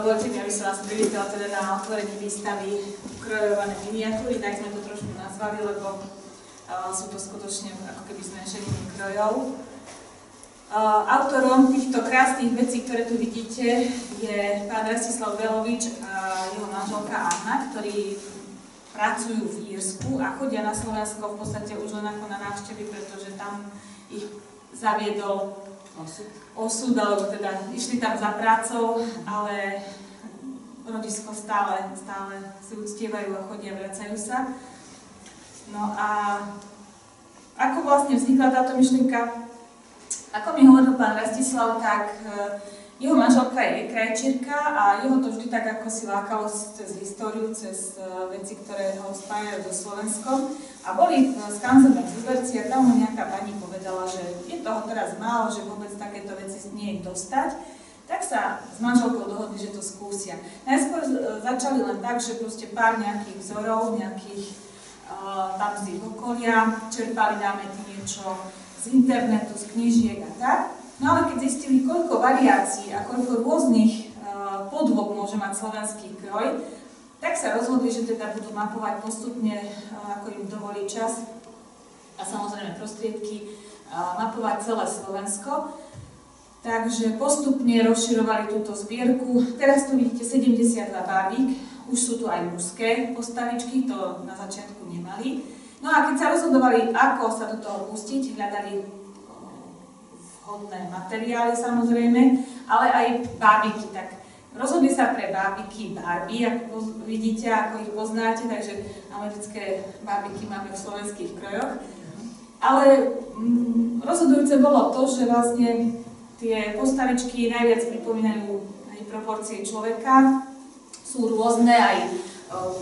Dovolte mi, aby som vás privítala teda na otvorení výstavy krojované miniatúry, tak sme to trošku nazvali, lebo uh, sú to skutočne ako keby zmenšeniny krojov. Uh, autorom týchto krásnych vecí, ktoré tu vidíte, je pán Rastislav Belovič a jeho manželka Anna, ktorí pracujú v Írsku a chodia na Slovensko v podstate už len ako na návštevy, pretože tam ich zaviedol osud. alebo teda išli tam za prácou, ale rodisko stále, stále si uctievajú a chodia, vracajú sa. No a ako vlastne vznikla táto myšlienka? Ako mi hovoril pán Rastislav, tak e, jeho manželka je krajčírka a jeho to vždy tak ako si lákalo cez históriu, cez e, veci, ktoré ho spájajú so Slovenskom. A boli v skanzené Zuberci a tam mu nejaká pani povedala, že je toho teraz málo, že vôbec takéto veci nie je dostať. Tak sa s manželkou dohodli, že to skúsia. Najskôr e, začali len tak, že proste pár nejakých vzorov, nejakých uh, tam z ich okolia, čerpali dáme niečo, z internetu, z knižiek a tak. No ale keď zistili, koľko variácií a koľko rôznych uh, podôb môže mať slovenský kroj, tak sa rozhodli, že teda budú mapovať postupne, ako im dovolí čas a samozrejme prostriedky, mapovať celé Slovensko. Takže postupne rozširovali túto zbierku. Teraz tu vidíte 72 bábik, už sú tu aj mužské postavičky, to na začiatku nemali. No a keď sa rozhodovali, ako sa do toho pustiť, hľadali vhodné materiály samozrejme, ale aj bábiky. Tak rozhodli sa pre bábiky Barbie, ako vidíte, ako ich poznáte, takže americké bábiky máme v slovenských krojoch. Ale mm, rozhodujúce bolo to, že vlastne tie postavičky najviac pripomínajú aj proporcie človeka, sú rôzne, aj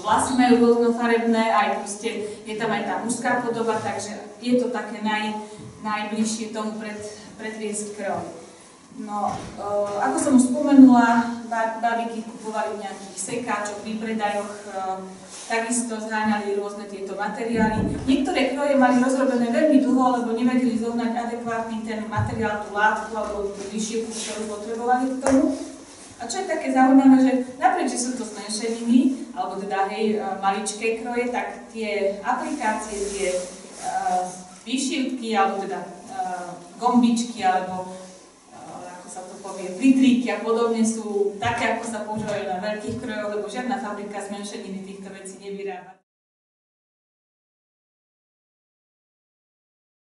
vlasy majú rôznofarebné, aj proste je tam aj tá mužská podoba, takže je to také naj, najbližšie tomu pred, predviesť krv. No, uh, ako som už spomenula, babiky kupovali v nejakých sekáčoch, výpredajoch, uh, takisto zháňali rôzne tieto materiály. Niektoré kroje mali rozrobené veľmi dlho, lebo nevedeli zohnať adekvátny ten materiál, tú látku alebo tú vyššiu, ktorú potrebovali k tomu. A čo je také zaujímavé, že naprieč, že sú to zmenšeniny, alebo teda hej, e, maličké kroje, tak tie aplikácie, tie uh, výšivky, alebo teda uh, gombičky, alebo uh, sa to povie, plitríky a podobne sú také, ako sa používajú na veľkých krojoch, lebo žiadna fabrika zmenšeniny týchto vecí nevyrába.